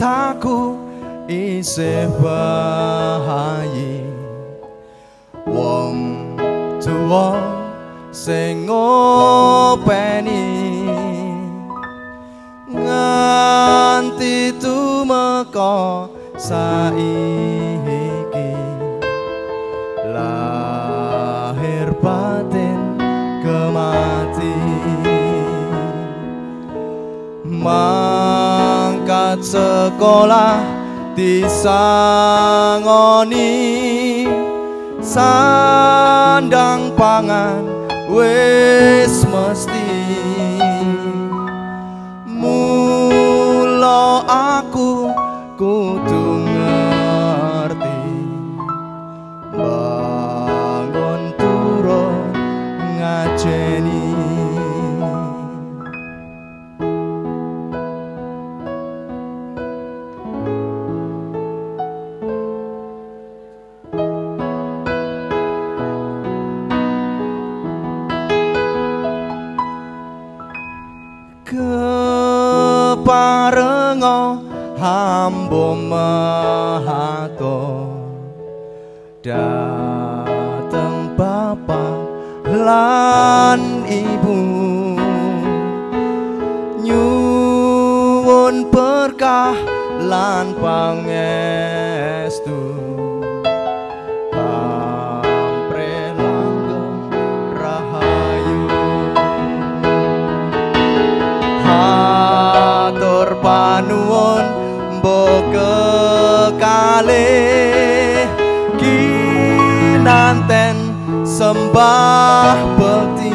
takut isih bahaya wong tuwa sing ngopek Nganti tumeka saiki Lahir batin kemati mangkat sekolah disangoni sandang pangan wis keparenga hambo mahato dateng bapak lan ibu. Nyuwun berkah lan pangestu panuwun mbok kekalih. Kinanten sembah bekti.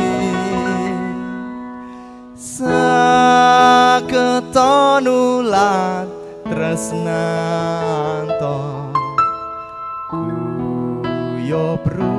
Saketonulat tresnanto. Kuyo bro